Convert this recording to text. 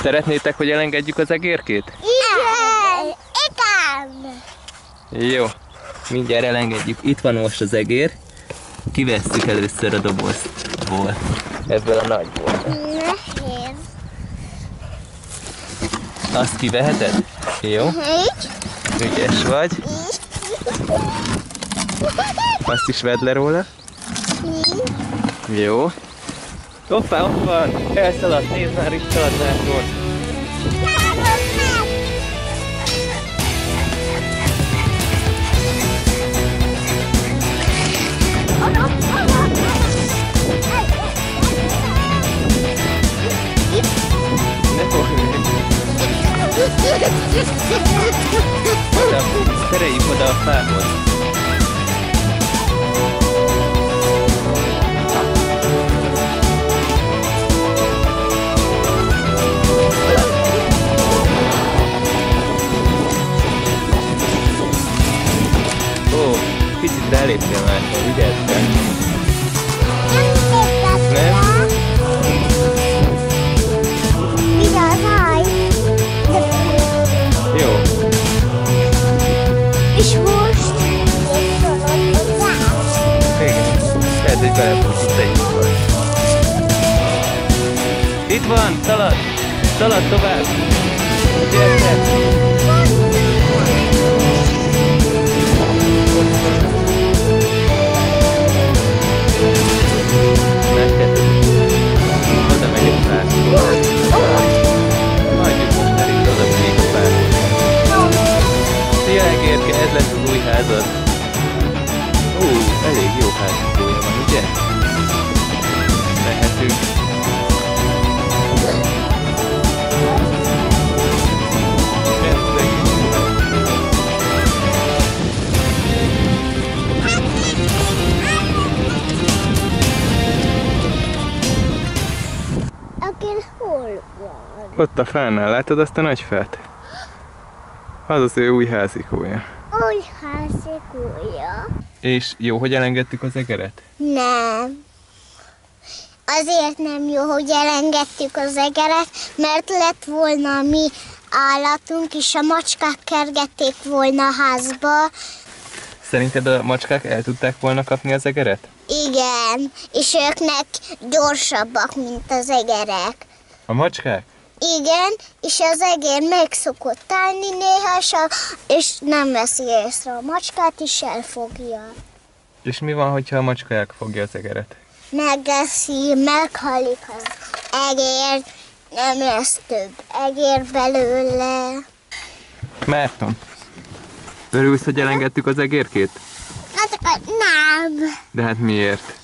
Szeretnétek, hogy elengedjük az egérkét? Igen! Igen! Jó. Mindjárt elengedjük. Itt van most az egér. Kivesszük először a dobozból. Ebből a nagyból. Nehéz. Azt kiveheted? Jó. Ügyes vagy. Azt is vedd le róla. Jó. Hoppá, ott van! Elszaladt, nézd már, itt szaladnákról. Ne fogj meg! Oda, tereljük oda a fához. Kicsit beléptél már, vigyázz. Nem? Jó. És most Igen. Lehet, hogy belefogsz te is vagy. Itt van, szalad! Szalad tovább! Gyere! Szia Egérke, ez lesz az új házad. Ó, elég jó házikója van, ugye? Mehetünk. Ott a fánál, látod azt a nagy fát? Az az ő új házikója. Új házikója. És jó, hogy elengedtük az egeret? Nem. Azért nem jó, hogy elengedtük az egeret, mert lett volna mi állatunk, és a macskák kergették volna a házba. Szerinted a macskák el tudták volna kapni az egeret? Igen, és őknek gyorsabbak, mint az egerek. A macskák? Igen, és az egér meg szokott állni néha, és, a, és nem veszi észre a macskát, és elfogja. És mi van, hogyha a macska elfogja az egeret? Megeszi, meghalik az egér, nem lesz több egér belőle. Márton, örülsz, hogy elengedtük az egérkét? Hát nem. De hát miért?